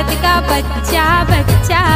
भारत का बच्चा बच्चा।